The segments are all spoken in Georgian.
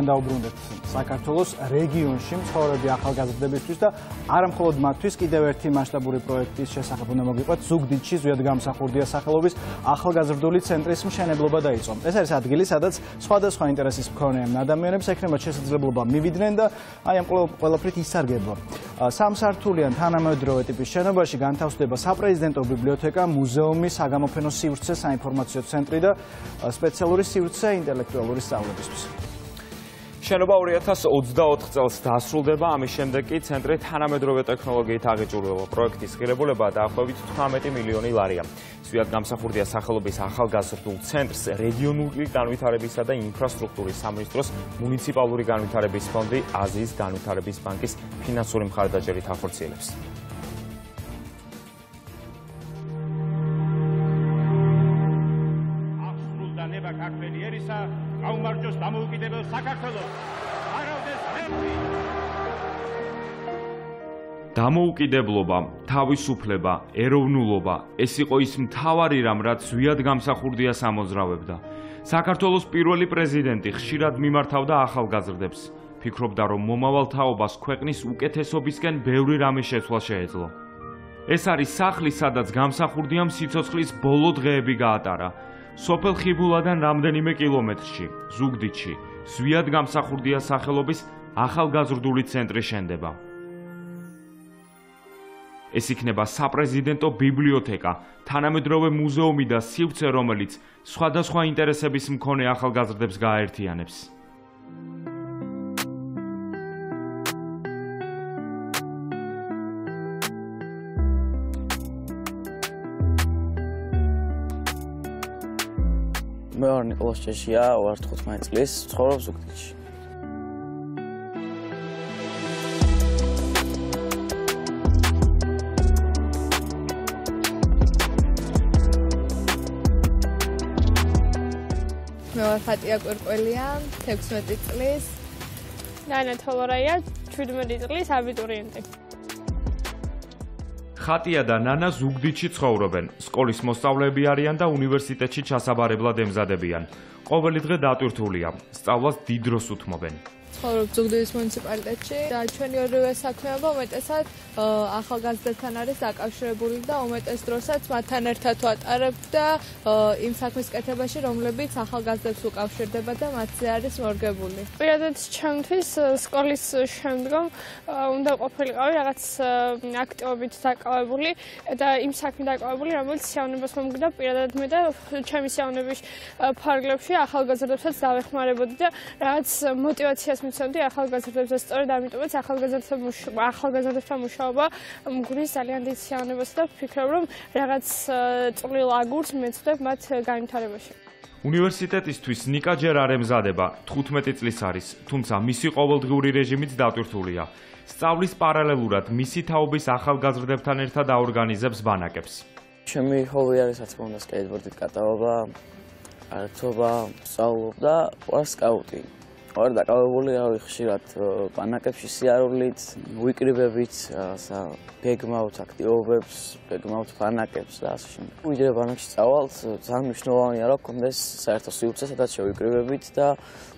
დაუბრუნდეთ საქართველოს რეგიონში მცხოვრები ახალგაზრდებისთვის და არა მხოლოდ მათთვის კიდევ ერთი მასშტაბური პროექტის შესახებ უნდა მოგიყვეთ ზუგდიდში ზვიად გამსახურდია სახელობის ახალგაზრდული ცენტრის მშენებლობა დაიწყო. ეს არის ადგილი, სადაც სხვადასხვა ინტერესის მქონე ადამიანებს ექნებათ შესაძლებლობა მივიდნენ და აი ამ ყველაფრით ისარგებლონ. სამსართულიან თანამედროვე ტიპის შენობაში განთავსდება საპრეზიდენტო ბიბლიოთეკა, მუზეუმი, საგამოფენო სივრცე, საინფორმაციო ცენტრი და სპეციალური სივრცე ინტელექტუალური სწავლებისთვის. შენობა 2024 წელს დასრულდება, ამის შემდეგ კი ცენტრი თანამედროვე ტექნოლოგიით აღიჭურება. პროექტის ღირებულება დაახლოებით 18 მილიონი ლარია. სვიად გამსახურდია სახელობის ახალგაზრდულ ცენტრს რეგიონული განვითარებისა და ინფრასტრუქტურის სამინისტროს მუნიციპალური განვითარების ფონდი აზიის განვითარების ბანკის ფინანსური მხარდაჭერით ახორციელებს. გაუმარჯოს დამოუკიდებელ საქართველოს. არავდეს მერტი. დამოუკიდებლობა, თავისუფლება, ეროვნულობა, ეს იყო ის მთავარი რამ, რაც ზვიად გამსახურდია სამოძრავებდა. საქართველოს პირველი პრეზიდენტი ხშირად მიმართავდა ახალგაზრდებს. ფიქრობდა, რომ მომავალ თაობას ქვეყნის უკეთესობისკენ ბევრი რამე შეცვლა შეეძლო. ეს არის სახლი, სადაც გამსახურდიამ სიცოცხლის ბოლო დღეები გაატარა. სოფელ ხიბულადან რამდენიმე კილომეტრში, ზუგდიდში, ზვიად გამსახურდია სახელობის ახალგაზრდული ცენტრი შენდება. ეს იქნება საპრეზიდენტო ბიბლიოთეკა, თანამედროვე მუზეუმი და სივრცე, რომელიც სხვადასხვა ინტერესების მქონე ახალგაზრდებს გააერთიანებს. მეორე ნიკოლოზ ჭეშია, ვარ 15 წლის, ცხოვრობს ზუგდიდში. მე ვარ ფატია კვირკველია, 16 წლის. ნანა თოლორაია, 17 წლის აბიტურიენტი. ხატია და ნანა ზუგდიდში ცხოვრობენ. სკოლის მოსწავლეები არიან და უნივერსიტეტში ჩასაბარებლად ემზადებიან. ყოველი დღე დატვირთულია. სწავლას დიდ დროს უთმობენ. ვცხოვრობ ზუგდიდის მუნიციპალიტეტში და ჩვენი ორივე საქმეობა უმეტესად ახალგაზრდებთან არის დაკავშირებული და უმეტეს დროსაც მათთან ერთად ვატარებ და იმ საქმის კეთებაში, რომლებიც ახალგაზრდებს უკავშირდება და მათზე არის მორგებული. პირადად ჩემთვის სკოლის შემდგომ უნდა ყოფილიყავი რაღაც აქტივობით დაკავებული და იმ საქმე დაკავებული, რომელიც სიავნებას მომგვიდა პირადად მე და ჩემი სიავნების ფარგლებში ახალგაზრდებსაც დავეხმარებოდი და რაღაც мотивაციას მიცემდი ახალგაზრდებს და სწორედ ამიტომაც ახალგაზრდებთან ახალგაზრდებთან მუშაობა მგრის ძალიან დიდ სიამოვნებას და ვფიქრობ რომ რაღაც წვრილ აგურს მეცდებ მათ განვითარებაში. უნივერსიტეტისთვის ნიკა ჯერ არ ემზადება, 15 წლის არის, თუმცა მისი ყოველდღიური რეჟიმიც დატვირთულია. სწავლის პარალელურად მისი თაობის ახალგაზრდებთან ერთად აორგანიზებს ბანაკებს. ჩემი ჰობი არის რაც მომდა სკეიტბორდით კატაობა, არცობა, სწავლობ და ვარ სკაუტი. ვარ დაკავებული რავი ხშირად პანაკებში სიარულით, ვიკრიბებით, ასა გეგმავთ აქტივობებს, გეგმავთ პანაკებს და ასე შემდეგ. ვიდრე პანაკში წავალთ, ძალიან მნიშვნელოვანია რომ კონდეს საერთო სიუცე, სადაც შევიკრიბებით და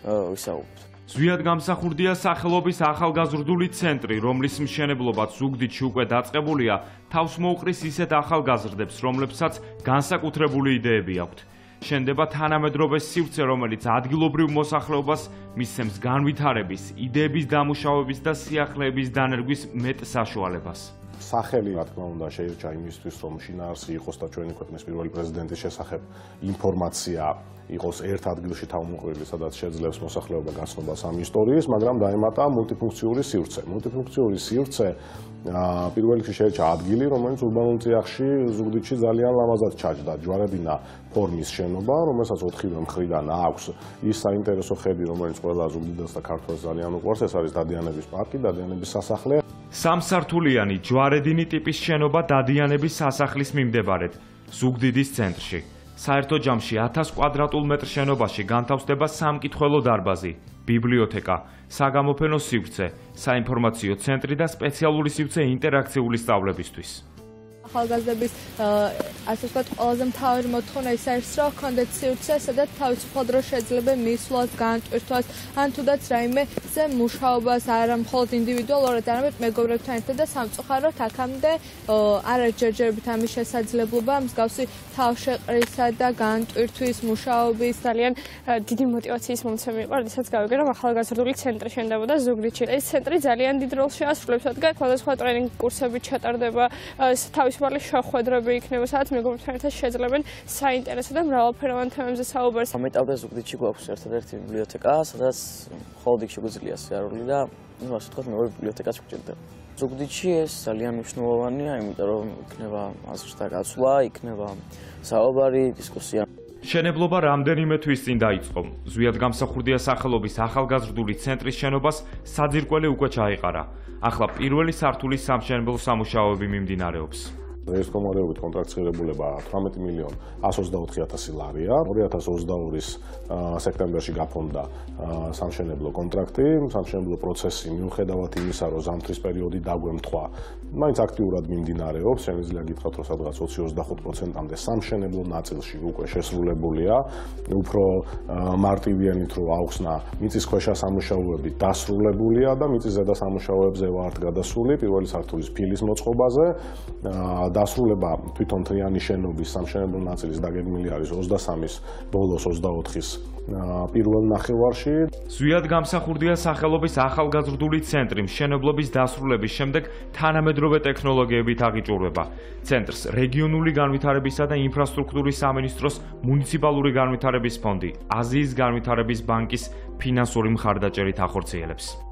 ვისაუბროთ. ზვიად გამსახურდია სახელობის ახალგაზრდული ცენტრი, რომლის მშენებლობაც ზუგდიდში უკვე დაწყებულია, თავს მოუყრის ისეთ ახალგაზრდებს, რომლებსაც განსაკუთრებული იდეები აქვთ. შენდება თანამედროვე სივრცე, რომელიც ადგილობრივ მოსახლეობას მისცემს განვითარების, იდეების დამუშავების და სიახლეების დანერგვის მეტ საშუალებას. სახელი, რა თქმა უნდა, შეირჩა იმისთვის, რომ შინაარსი იყოს და ჩვენი ქვეყნის პირველი პრეზიდენტის შესახებ ინფორმაცია იყოს ერთ ადგილში თავმოყრილი, სადაც შეძლებს მოსახლეობა გასწრებას ამ ისტორიის, მაგრამ დაემატა მულტიფუნქციური სივრცე. მულტიფუნქციური სივრცე პირველ რიგში შეერჩა ადგილი, რომელიც ურბანულ წიაღში ზუგდიდში ძალიან ლამაზად ჩაჯდა, ჯვარებინა ფორმის შენობა, რომელსაც ოთხივე მხრიდან აქვს ის საინტერესო ხედი, რომელიც ყველა ზუგდიდას და ქართლს ძალიან უყვარს, ეს არის დადიანების პარკი, დადიანების სასახლე. სამსართულიანი ჯვარედინი ტიპის შენობა დადიანების სასახლის მიმდებარედ, ზუგდიდის ცენტრში. საერთო ჯამში 1000 კვადრატულ მეტრ შენობაში განთავსდება სამკითხველო დარბაზი, ბიბლიოთეკა, საგამოფენო სივრცე, საინფორმაციო ცენტრი და სპეციალური სივრცე ინტერაქციული სწავლებისთვის. ახალგაზრდების ასე ვთქვათ, ყველაზე მთავარი მოთხოვნა ის არის, რომ ჰქონდეთ სივრცე, სადაც თავისუფალ დროს შეძლებენ მისვლას, განტვირთვას, ან თუდაც რაიმეზე მუშაობას, არა მხოლოდ ინდივიდუალურად, არამედ მეგობრებთან ერთად და სამწუხაროდ აქამდე არ არის ჯერჯერობით ამის შესაძლებლობა, მსგავსი თავშეყრისა და განტვირთვის, მუშაობის ძალიან დიდი მოტივაციის მომცემი იყო, როდესაც გავიგე, რომ ახალგაზრდული ცენტრი შენდებოდა ზუგდიდში. ეს ცენტრი ძალიან დიდ როლს შეასრულებს, რადგან სხვადასხვა ტრენინგ კურსები ჩატარდება, თავის თავისუფალი შეხვედრები იქნება, სადაც მეგობრებთან ერთად შეძლებენ საინტერესო და მრავალფეროვან თემებზე საუბარს. ამეტავდა ზუგდიდში გვაქვს ერთადერთი ბიბლიოთეკა, სადაც მხოლოდ იქ შეგვიძლია სიარული და ну, ასე ვთქვათ, მეორე ბიბლიოთეკაც გვჭირდება. ზუგდიდში ეს ძალიან მნიშვნელოვანია, იმიტომ რომ იქნება აზრთა გაცვლა, იქნება საუბარი, დისკუსია. შენებლობა რამდენიმე თვის წინ დაიწყო. ზვიად გამსახურდია სახელობის ახალგაზრდული ცენტრის შენობას საძირკველი უკვე ჩაიყარა. ახლა პირველი სართულის სამშენებლო სამუშაოები მიმდინარეობს. ეს კომორეობით კონტრაქტის ღირებულება 18 მილიონ 124000 ლარია. 2022-ის სექტემბერში გაფონდა სამშენებლო კონტრაქტი, სამშენებლო პროცესი მიუხედავად იმისა, რომ ზამთრის პერიოდი დაგვემთხვა, მაინც აქტიურად მიმდინარეობს. შეიძლება გითხრათ, რომ სადღაც 20-25%-მდე სამშენებლო ნაწილში უკვე შესრულებულია. უფრო მარტივიანით რო აუხსნა მიწის ქვეშა სამუშაოები დასრულებულია და მიწის ზედა სამუშაოებზე ვართ გადასული პირველი სართულის ფილის მოწყობაზე. დასრულება თვითონ თრიანი შენობის სამშენებლო ნაწილის დაგეგმილი არის 23-ის ბოლოს 24-ის პირველ ნახევარში. ზვიად გამსახურდია სახელობის ახალგაზრდული ცენტრი მშენებლობის დასრულების შემდეგ თანამედროვე ტექნოლოგიებით აღიჭურვება. ცენტრს რეგიონული განვითარებისა და ინფრასტრუქტურის სამინისტროს მუნიციპალური განვითარების ფონდი, აზიის განვითარების ბანკის ფინანსური მხარდაჭერით ახორციელებს.